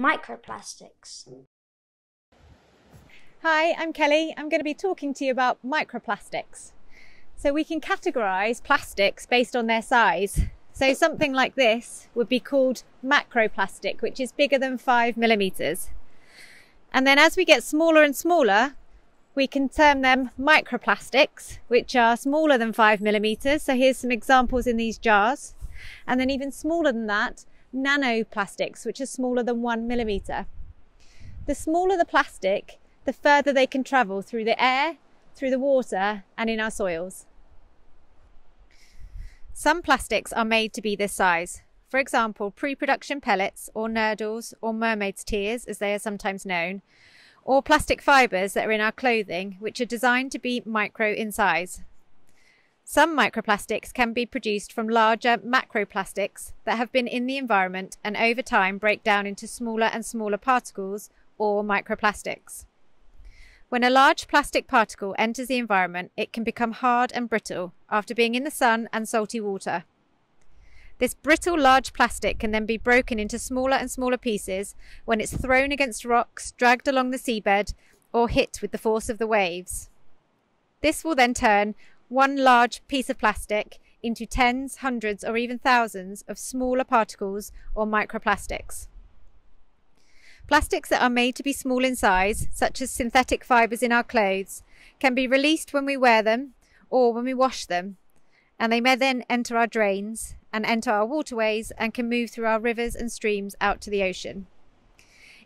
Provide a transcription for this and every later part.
Microplastics. Hi, I'm Kelly. I'm going to be talking to you about microplastics. So we can categorize plastics based on their size. So something like this would be called macroplastic, which is bigger than five millimeters. And then as we get smaller and smaller, we can term them microplastics, which are smaller than five millimeters. So here's some examples in these jars. And then even smaller than that, nanoplastics, which are smaller than one millimeter. The smaller the plastic, the further they can travel through the air, through the water, and in our soils. Some plastics are made to be this size. For example, pre-production pellets or nurdles or mermaid's tears, as they are sometimes known, or plastic fibres that are in our clothing, which are designed to be micro in size. Some microplastics can be produced from larger macroplastics that have been in the environment and over time break down into smaller and smaller particles or microplastics. When a large plastic particle enters the environment, it can become hard and brittle after being in the sun and salty water. This brittle large plastic can then be broken into smaller and smaller pieces when it's thrown against rocks, dragged along the seabed, or hit with the force of the waves. This will then turn one large piece of plastic into tens, hundreds, or even thousands of smaller particles or microplastics. Plastics that are made to be small in size, such as synthetic fibres in our clothes, can be released when we wear them or when we wash them, and they may then enter our drains and enter our waterways and can move through our rivers and streams out to the ocean.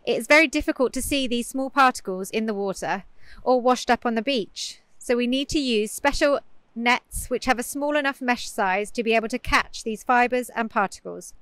It is very difficult to see these small particles in the water or washed up on the beach, so we need to use special nets which have a small enough mesh size to be able to catch these fibres and particles.